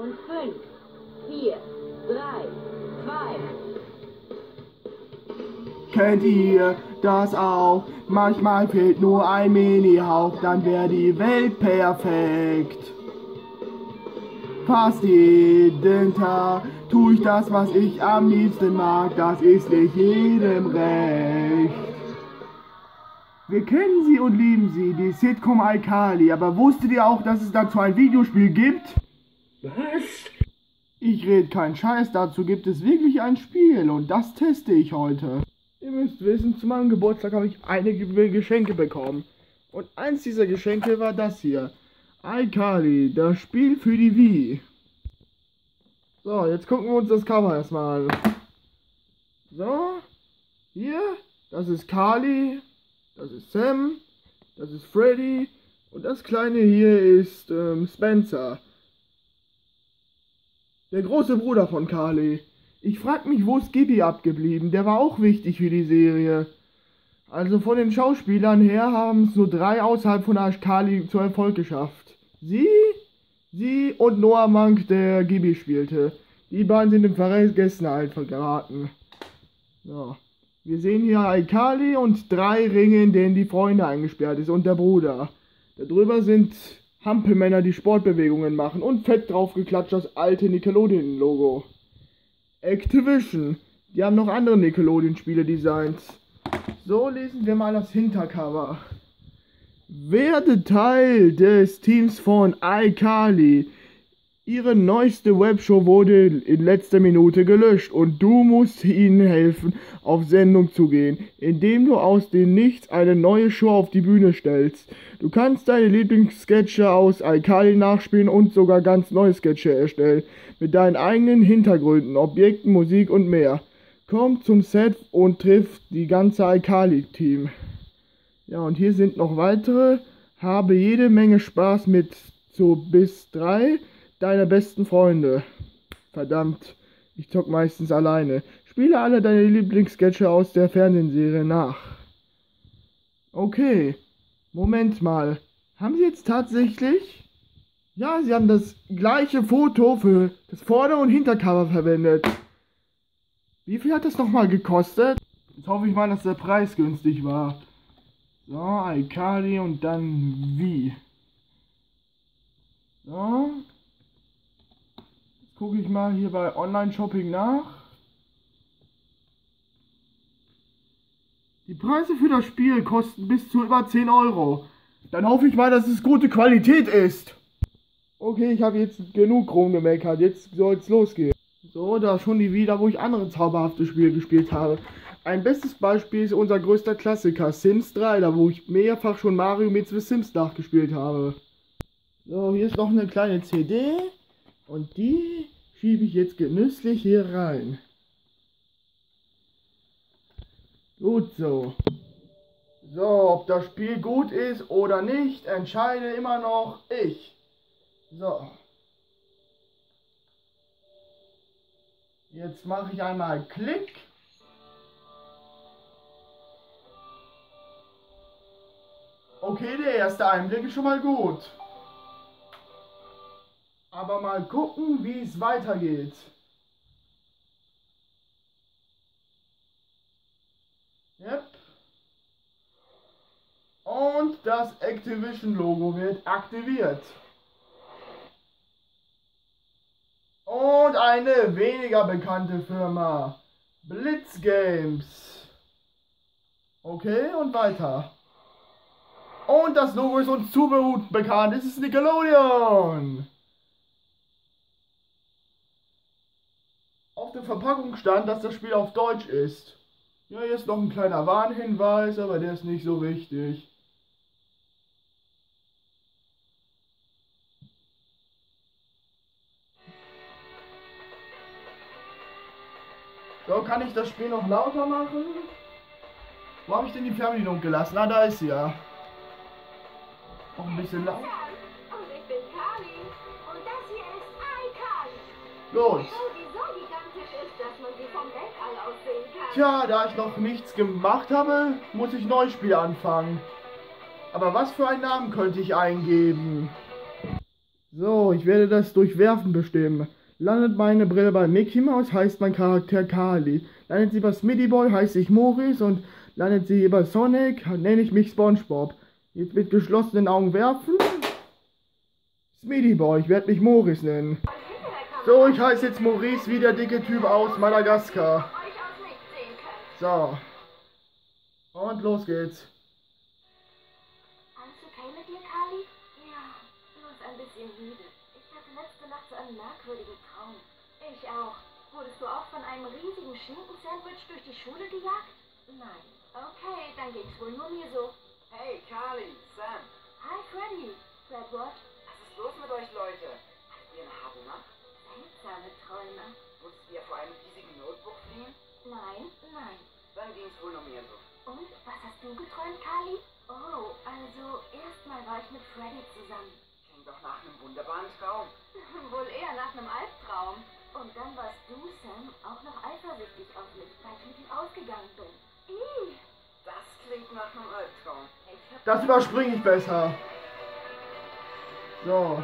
und 5, 4, 3, 2. Kennt ihr das auch? Manchmal fehlt nur ein Mini-Hauch, dann wäre die Welt perfekt. Fast jeden Tag tu ich das, was ich am liebsten mag, das ist nicht jedem recht. Wir kennen sie und lieben sie, die Sitcom iCarly, aber wusstet ihr auch, dass es dazu ein Videospiel gibt? Was? Ich rede keinen Scheiß, dazu gibt es wirklich ein Spiel und das teste ich heute. Ihr müsst wissen, zu meinem Geburtstag habe ich einige Geschenke bekommen. Und eins dieser Geschenke war das hier. iCarly, das Spiel für die Wii. So, jetzt gucken wir uns das Cover erstmal an. So, hier, das ist Carly, das ist Sam, das ist Freddy und das kleine hier ist ähm, Spencer. Der große Bruder von Carly. Ich frag mich, wo ist Gibby abgeblieben? Der war auch wichtig für die Serie. Also von den Schauspielern her haben es nur drei außerhalb von Carly zu Erfolg geschafft. Sie, sie und Noah Monk, der Gibby spielte. Die beiden sind im Vergessen einfach geraten. So. Wir sehen hier Aikali und drei Ringe, in denen die Freunde eingesperrt ist und der Bruder. Darüber sind Hampelmänner, die Sportbewegungen machen und fett draufgeklatscht das alte Nickelodeon-Logo. Activision. Die haben noch andere Nickelodeon-Spiele designt. So lesen wir mal das Hintercover. Werde Teil des Teams von iCarly. Ihre neueste Webshow wurde in letzter Minute gelöscht und du musst ihnen helfen, auf Sendung zu gehen, indem du aus dem Nichts eine neue Show auf die Bühne stellst. Du kannst deine Lieblingssketche aus iCarly nachspielen und sogar ganz neue Sketche erstellen, mit deinen eigenen Hintergründen, Objekten, Musik und mehr. Komm zum Set und triff die ganze iCarly-Team. Ja, und hier sind noch weitere. Habe jede Menge Spaß mit so bis drei deiner besten Freunde. Verdammt, ich zock meistens alleine. Spiele alle deine Lieblingssketche aus der Fernsehserie nach. Okay, Moment mal. Haben sie jetzt tatsächlich? Ja, sie haben das gleiche Foto für das Vorder- und Hintercover verwendet. Wie viel hat das nochmal gekostet? Jetzt hoffe ich mal, dass der Preis günstig war. So, iCarly und dann wie. So. Gucke ich mal hier bei Online-Shopping nach. Die Preise für das Spiel kosten bis zu über 10 Euro. Dann hoffe ich mal, dass es gute Qualität ist. Okay, ich habe jetzt genug rumgemeckert. Jetzt soll es losgehen. So, da schon die wieder, wo ich andere zauberhafte Spiele gespielt habe. Ein bestes Beispiel ist unser größter Klassiker, Sims 3, da wo ich mehrfach schon Mario mit The Sims nachgespielt habe. So, hier ist noch eine kleine CD. Und die schiebe ich jetzt genüsslich hier rein. Gut so. So, ob das Spiel gut ist oder nicht, entscheide immer noch ich. So. Jetzt mache ich einmal Klick. Okay, der erste Einblick ist schon mal gut. Aber mal gucken, wie es weitergeht. Yep. Und das Activision-Logo wird aktiviert. Und eine weniger bekannte Firma. Blitz Games. Okay, und weiter. Und das Logo ist uns zu bekannt. Es ist Nickelodeon. Auf der Verpackung stand, dass das Spiel auf Deutsch ist. Ja, hier ist noch ein kleiner Warnhinweis, aber der ist nicht so wichtig. So, kann ich das Spiel noch lauter machen? Wo habe ich denn die Fernbedienung gelassen? Ah, da ist sie ja. Noch ein bisschen lauter. Und Tja, da ich noch nichts gemacht habe, muss ich neues Spiel anfangen. Aber was für einen Namen könnte ich eingeben? So, ich werde das durch Werfen bestimmen. Landet meine Brille bei Mickey Mouse, heißt mein Charakter Kali. Landet sie bei Smitty Boy, heiße ich Maurice. Und landet sie bei Sonic, nenne ich mich SpongeBob. Jetzt mit geschlossenen Augen werfen. Smitty Boy, ich werde mich Maurice nennen. So, ich heiße jetzt Maurice, wie der dicke Typ aus Madagaskar. So. Und los geht's. Alles okay mit dir, Kali? Ja, bloß ein bisschen müde. Ich hatte letzte Nacht so einen merkwürdigen Traum. Ich auch. Wurdest du auch von einem riesigen Schinkensandwich durch die Schule gejagt? Nein. Okay, dann ging's wohl nur mir so. Hey, Carly, Sam, Hi, Freddy. Fred, what? was ist los mit euch Leute? Hattet ihr eine harte Nacht? Seltsame Träume. Musstet ihr vor einem riesigen Notebook fliehen? Nein, nein. Dann ging's wohl nur mir so. Und, was hast du geträumt, Kali? Oh, also, erstmal war ich mit Freddy zusammen. Klingt doch nach einem wunderbaren Traum. Wohl eher nach einem Albtraum. Und dann warst du, Sam, auch noch eifersüchtig auf mich, weil ich mit ihm ausgegangen bin. Ih, Das klingt nach einem Albtraum. Das überspringe ich besser. So.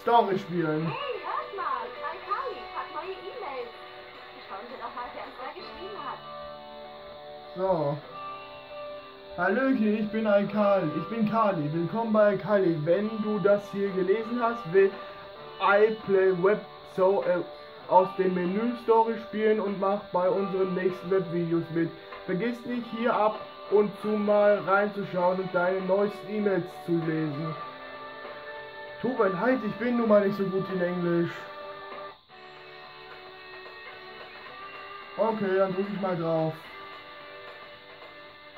Story spielen. Hey, So. Hallöchen, ich bin Alkali. Ich bin Kali. Willkommen bei Alkali. Wenn du das hier gelesen hast, will I Play Web so äh, aus dem Menü Story spielen und mach bei unseren nächsten Webvideos mit. Vergiss nicht hier ab und zu mal reinzuschauen und deine neuesten E-Mails zu lesen. Tut mir leid, ich bin nun mal nicht so gut in Englisch. Okay, dann drücke ich mal drauf.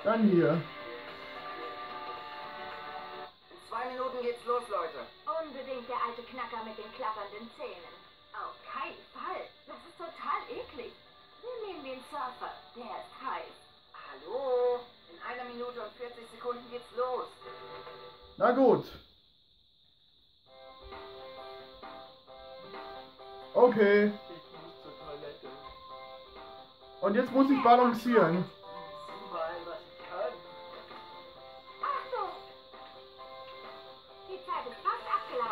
Dann hier. In zwei Minuten geht's los, Leute. Unbedingt der alte Knacker mit den klappernden Zähnen. Auf keinen Fall. Das ist total eklig. Wir nehmen den Surfer. Der ist heiß. Hallo? In einer Minute und 40 Sekunden geht's los. Na gut. Okay. Ich muss zur Toilette. Und jetzt muss ich balancieren.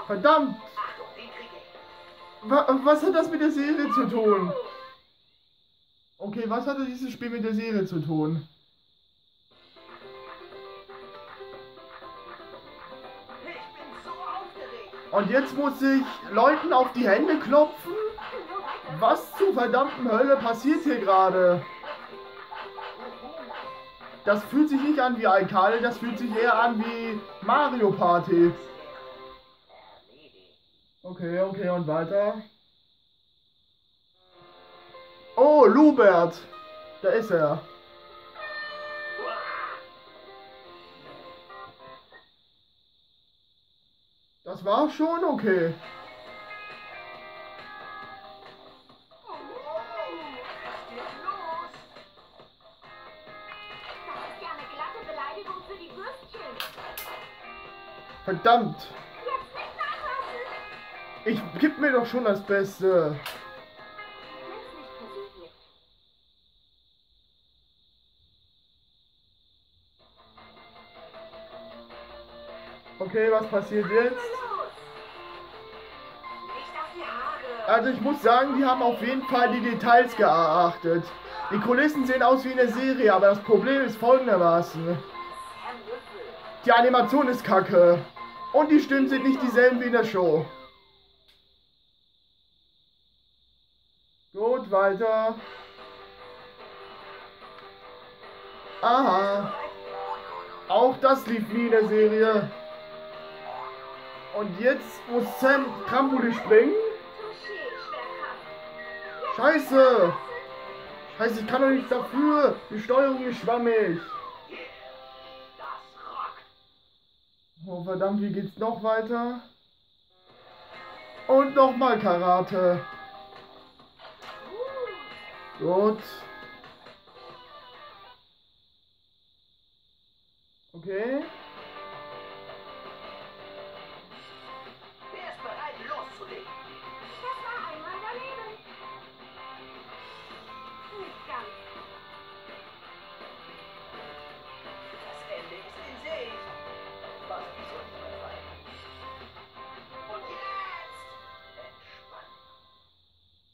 Verdammt! Was hat das mit der Serie zu tun? Okay, was hatte dieses Spiel mit der Serie zu tun? Und jetzt muss ich Leuten auf die Hände klopfen? Was zur verdammten Hölle passiert hier gerade? Das fühlt sich nicht an wie Alkali, das fühlt sich eher an wie Mario Party. Okay, okay, und weiter. Oh, Lubert! Da ist er. Das war schon okay. Was Ich gib mir doch schon das Beste. Okay, was passiert jetzt? Also ich muss sagen, die haben auf jeden Fall die Details geachtet. Die Kulissen sehen aus wie eine Serie, aber das Problem ist folgendermaßen. Die Animation ist kacke. Und die Stimmen sind nicht dieselben wie in der Show. Gut, weiter. Aha. Auch das lief nie in der Serie. Und jetzt muss Sam Trampolin springen. Scheiße. Scheiße, ich kann doch nichts dafür. Die Steuerung ist schwammig. Oh verdammt, wie geht's noch weiter? Und nochmal Karate. Gut. Okay. Wer ist bereit loszulegen? Das war einmal daneben. Nicht ganz. Das Ende ist in Sicht. Was.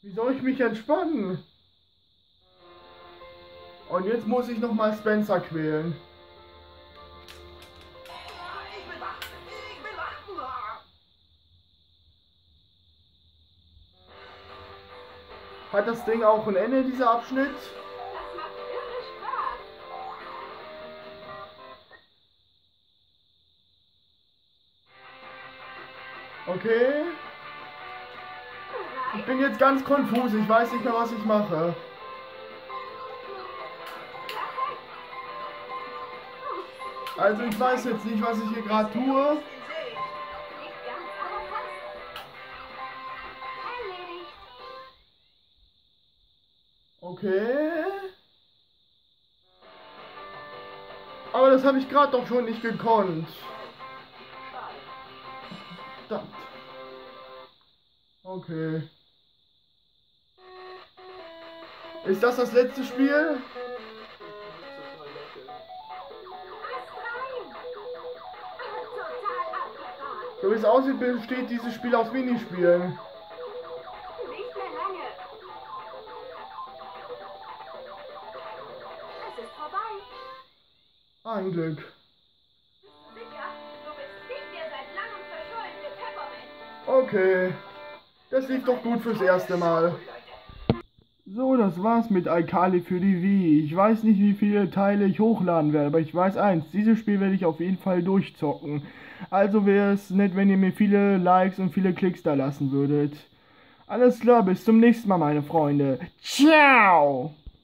Wie soll ich mich entspannen? Und jetzt muss ich nochmal Spencer quälen. Hat das Ding auch ein Ende, dieser Abschnitt? Okay. Ich bin jetzt ganz konfus, ich weiß nicht mehr, was ich mache. Also ich weiß jetzt nicht, was ich hier gerade tue. Okay. Aber das habe ich gerade doch schon nicht gekonnt. Verdammt. Okay. Ist das das letzte Spiel? So wie es aussieht, besteht dieses Spiel aus Minispielen. Ein Glück. Okay. Das lief doch gut fürs erste Mal. So, das war's mit Alkali für die Wii. Ich weiß nicht, wie viele Teile ich hochladen werde, aber ich weiß eins, dieses Spiel werde ich auf jeden Fall durchzocken. Also wäre es nett, wenn ihr mir viele Likes und viele Klicks da lassen würdet. Alles klar, bis zum nächsten Mal, meine Freunde. Ciao!